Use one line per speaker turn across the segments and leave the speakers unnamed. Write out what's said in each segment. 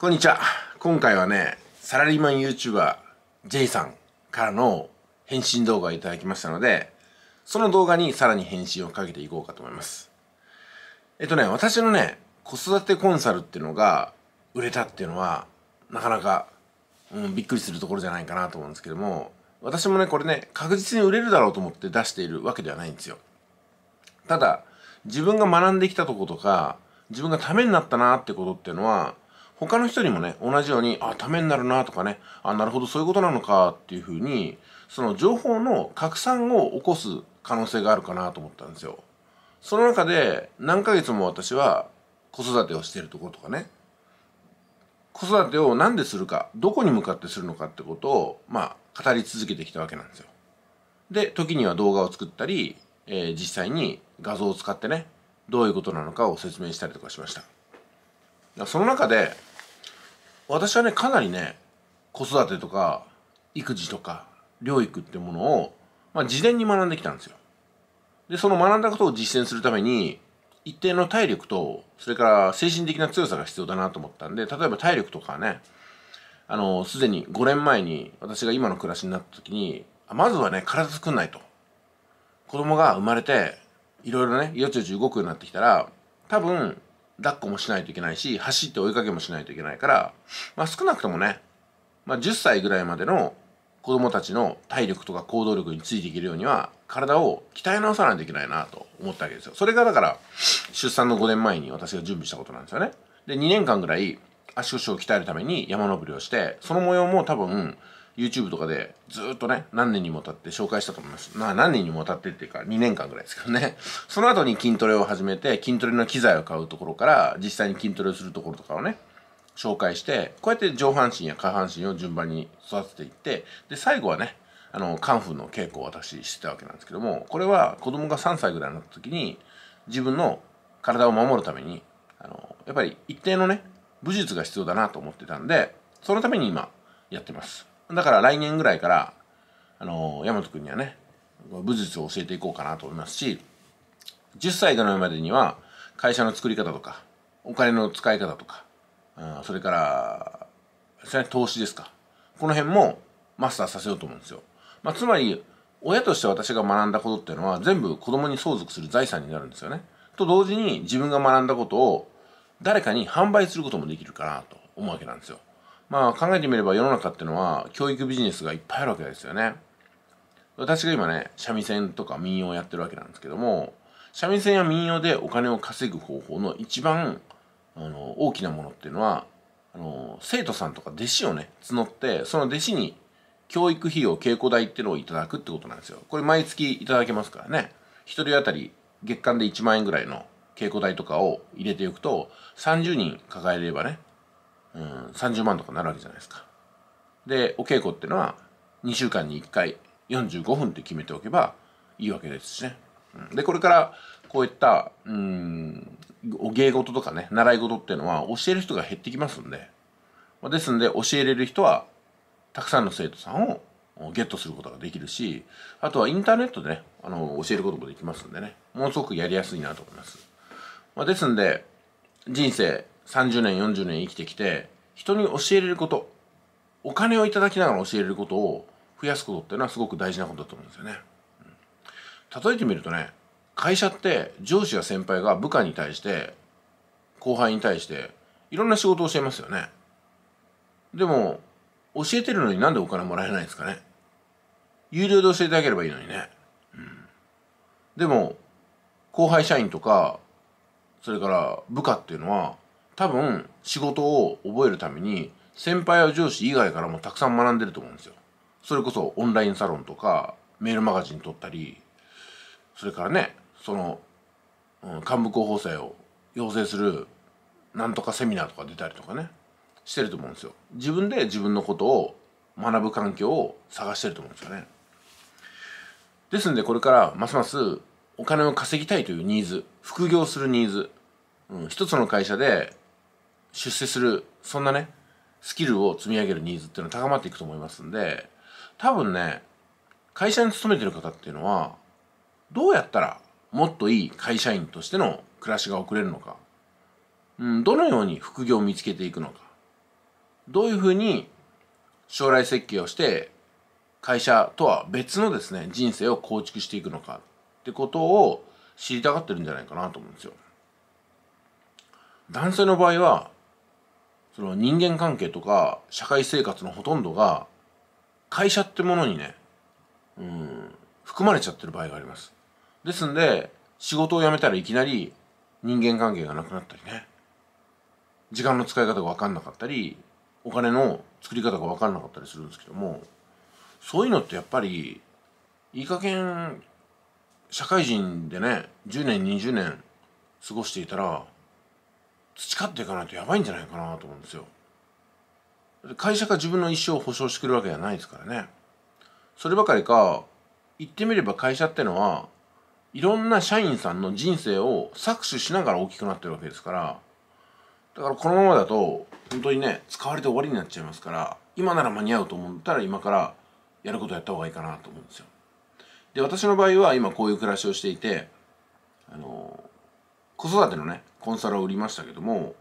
こんにちは。今回はね、サラリーマン YouTuber J さんからの返信動画をいただきましたので、その動画にさらに返信をかけていこうかと思います。えっとね、私のね、子育てコンサルっていうのが売れたっていうのは、なかなか、うん、びっくりするところじゃないかなと思うんですけども、私もね、これね、確実に売れるだろうと思って出しているわけではないんですよ。ただ、自分が学んできたとことか、自分がためになったなってことっていうのは、他の人にもね、同じように、あ、ためになるなとかね、あ、なるほど、そういうことなのかっていうふうに、その情報の拡散を起こす可能性があるかなと思ったんですよ。その中で、何ヶ月も私は子育てをしているところとかね、子育てを何でするか、どこに向かってするのかってことを、まあ、語り続けてきたわけなんですよ。で、時には動画を作ったり、えー、実際に画像を使ってね、どういうことなのかを説明したりとかしました。その中で、私はねかなりね子育てとか育児とか療育っていうものを、まあ、事前に学んできたんですよ。でその学んだことを実践するために一定の体力とそれから精神的な強さが必要だなと思ったんで例えば体力とかねあのすでに5年前に私が今の暮らしになった時にまずはね体作んないと。子供が生まれていろいろねよちよち動くようになってきたら多分抱っこもしないといけないし走って追いかけもしないといけないから、まあ、少なくともね、まあ、10歳ぐらいまでの子供たちの体力とか行動力についていけるようには体を鍛え直さないといけないなと思ったわけですよ。それがだから出産の5年前に私が準備したことなんですよね。で2年間ぐらい足腰を鍛えるために山登りをしてその模様も多分 YouTube とかでずっとね、何年にもたって紹介したと思います。まあ何年にもたってっていうか2年間ぐらいですけどね。その後に筋トレを始めて、筋トレの機材を買うところから、実際に筋トレをするところとかをね、紹介して、こうやって上半身や下半身を順番に育てていって、で、最後はね、あの、カンフーの稽古を私してたわけなんですけども、これは子供が3歳ぐらいになった時に、自分の体を守るために、あの、やっぱり一定のね、武術が必要だなと思ってたんで、そのために今やってます。だから来年ぐらいから、あの、大和くんにはね、武術を教えていこうかなと思いますし、10歳ぐらいまでには、会社の作り方とか、お金の使い方とか、それから、それ投資ですか。この辺もマスターさせようと思うんですよ。まあ、つまり、親として私が学んだことっていうのは全部子供に相続する財産になるんですよね。と同時に自分が学んだことを誰かに販売することもできるかなと思うわけなんですよ。まあ考えてみれば世の中ってのは教育ビジネスがいっぱいあるわけですよね。私が今ね、三味線とか民謡をやってるわけなんですけども、三味線や民謡でお金を稼ぐ方法の一番あの大きなものっていうのはあの生徒さんとか弟子をね募ってその弟子に教育費用稽古代っていうのをいただくってことなんですよこれ毎月いただけますからね1人当たり月間で1万円ぐらいの稽古代とかを入れておくと30人抱えればねうん、30万とかなるわけじゃないですか。で、お稽古っていうのは2週間に1回45分って決めておけばいいわけですしね。うん、で、これからこういった、うん、お芸事とかね、習い事っていうのは教える人が減ってきますんで、まあ、ですんで教えれる人はたくさんの生徒さんをゲットすることができるし、あとはインターネットでね、あの、教えることもできますんでね、ものすごくやりやすいなと思います。まあ、ですんで、人生30年40年生きてきて人に教えれることお金をいただきながら教えれることを増やすことっていうのはすごく大事なことだと思うんですよね。例えてみるとね会社って上司や先輩が部下に対して後輩に対していろんな仕事を教えますよね。でも教えてるのになんでお金もらえないんですかね有料で教えてあげればいいのにね。うん、でも後輩社員とかそれから部下っていうのは多分仕事を覚えるために先輩や上司以外からもたくさん学んでると思うんですよ。それこそオンラインサロンとかメールマガジン撮ったりそれからねその、うん、幹部候補生を養成するなんとかセミナーとか出たりとかねしてると思うんですよ。自分で自分のことを学ぶ環境を探してると思うんですよね。ですんでこれからますますお金を稼ぎたいというニーズ副業するニーズ、うん、一つの会社で出世するそんなねスキルを積み上げるニーズっていうのは高まっていくと思いますんで多分ね会社に勤めてる方っていうのはどうやったらもっといい会社員としての暮らしが送れるのか、うん、どのように副業を見つけていくのかどういうふうに将来設計をして会社とは別のですね人生を構築していくのかってことを知りたがってるんじゃないかなと思うんですよ。男性の場合はその人間関係とか社会生活のほとんどが会社ってものにねうん含まれちゃってる場合があります。ですんで仕事を辞めたらいきなり人間関係がなくなったりね。時間の使い方が分かんなかったりお金の作り方が分かんなかったりするんですけどもそういうのってやっぱりいい加減社会人でね10年20年過ごしていたら培っていかないとやばいんじゃないかなと思うんですよ。会社が自分の一生を保証してくるわけじゃないですからね。そればかりか言ってみれば会社ってのはいろんな社員さんの人生を搾取しながら大きくなってるわけですからだからこのままだと本当にね使われて終わりになっちゃいますから今なら間に合うと思ったら今からやることやった方がいいかなと思うんですよ。で私の場合は今こういう暮らしをしていてあの子育てのねコンサルを売りましたけども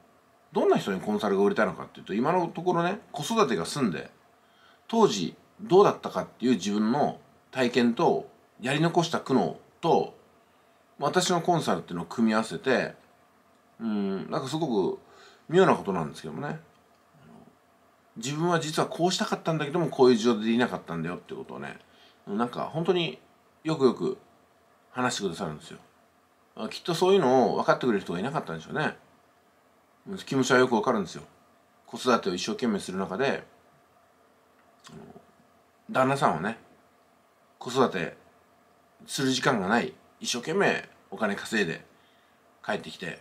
どんな人にコンサルが売れたのかっていうと今のところね子育てが済んで当時どうだったかっていう自分の体験とやり残した苦悩と私のコンサルっていうのを組み合わせてうんなんかすごく妙なことなんですけどもね。自分は実はこうしたかったんだけどもこういう事情でいなかったんだよってことをねなんか本当によくよく話してくださるんですよ。きっとそういうのを分かってくれる人がいなかったんでしょうね。気持ちはよくわかるんですよ。子育てを一生懸命する中で旦那さんはね子育てする時間がない一生懸命お金稼いで帰ってきて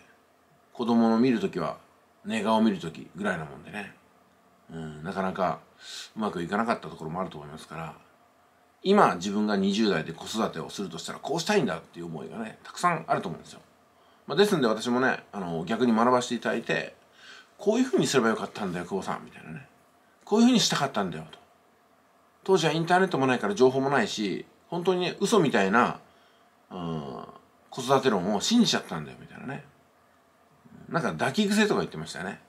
子供の見る時は寝顔を見る時ぐらいなもんでね、うん、なかなかうまくいかなかったところもあると思いますから。今自分が20代で子育てをするとしたらこうしたいんだっていう思いがねたくさんあると思うんですよ。まあ、ですんで私もねあの逆に学ばせていただいてこういうふうにすればよかったんだよ久保さんみたいなね。こういうふうにしたかったんだよと。当時はインターネットもないから情報もないし本当にね嘘みたいな、うん、子育て論を信じちゃったんだよみたいなね。なんか抱き癖とか言ってましたね。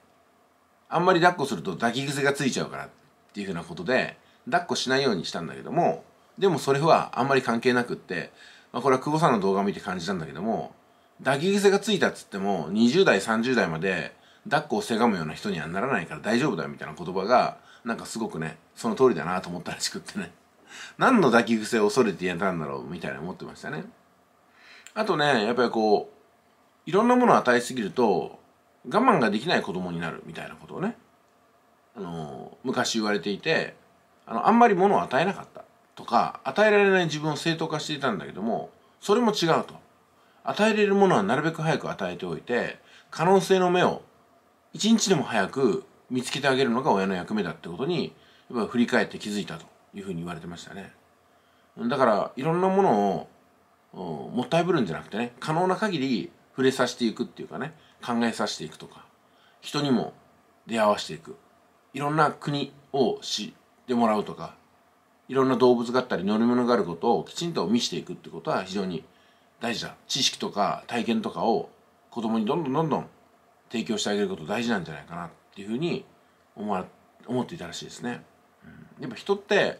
あんまり抱っこすると抱き癖がついちゃうからっていうふうなことで抱っこしないようにしたんだけどもでもそれはあんまり関係なくって、まあ、これは久保さんの動画を見て感じたんだけども抱き癖がついたっつっても20代30代まで抱っこをせがむような人にはならないから大丈夫だよみたいな言葉がなんかすごくねその通りだなと思ったらしくってね。何の抱き癖を恐れてやったんだろうみたいな思ってましたね。あとねやっぱりこういろんなものを与えすぎると我慢ができない子供になるみたいなことをねあの昔言われていてあのあんまり物を与えなかった。とか与えられない自分を正当化していたんだけどもそれも違うと。与えれるものはなるべく早く与えておいて可能性の目を一日でも早く見つけてあげるのが親の役目だってことにやっぱ振り返って気づいたというふうに言われてましたね。だからいろんなものをもったいぶるんじゃなくてね可能な限り触れさせていくっていうかね考えさせていくとか人にも出会わしていく。いろんな国を知ってもらうとかいろんな動物があったり乗り物があることをきちんと見せていくってことは非常に大事だ知識とか体験とかを子供にどんどんどんどん提供してあげること大事なんじゃないかなっていうふうに思わ思っていたらしいですね。うん、やっぱ人って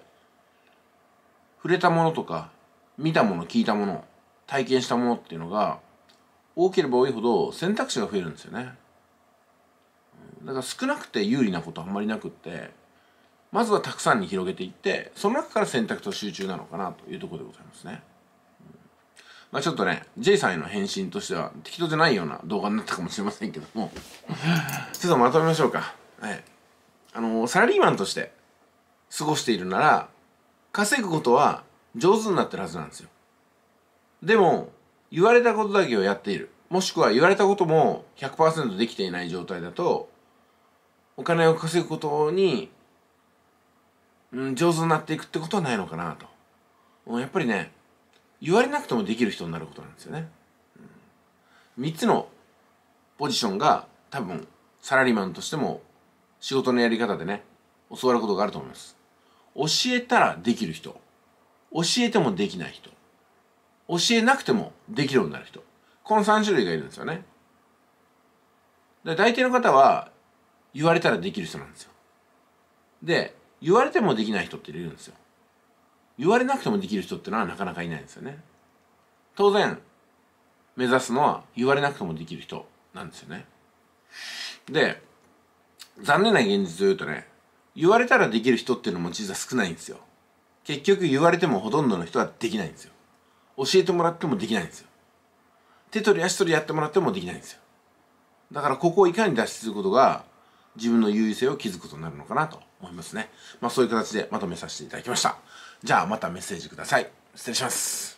触れたものとか見たもの聞いたもの体験したものっていうのが多ければ多いほど選択肢が増えるんですよね。だから少なくて有利なことあんまりなくってまずはたくさんに広げていってその中から選択と集中なのかなというところでございますね。まあちょっとね J さんへの返信としては適当じゃないような動画になったかもしれませんけども ちょっとまとめましょうか。はい。あのサラリーマンとして過ごしているなら稼ぐことは上手になってるはずなんですよ。でも言われたことだけをやっているもしくは言われたことも100%できていない状態だとお金を稼ぐことに、うん、上手になっていくってことはないのかなと。やっぱりね言われなくてもできる人になることなんですよね。うん、3つのポジションが多分サラリーマンとしても仕事のやり方でね教わることがあると思います。教えたらできる人教えてもできない人教えなくてもできるようになる人この3種類がいるんですよね。で大抵の方は言われたらできる人なんですよ。で言われてもできない人っているんですよ。言われなくてもできる人ってのはなかなかいないんですよね。当然目指すのは言われなくてもできる人なんですよね。で残念な現実を言うとね言われたらできる人っていうのも実は少ないんですよ。結局言われてもほとんどの人はできないんですよ。教えてもらってもできないんですよ。手取り足取りやってもらってもできないんですよ。だからここをいかに脱出することが自分の優位性を築くことになるのかなと思いますね。まあそういう形でまとめさせていただきました。じゃあまたメッセージください。失礼します。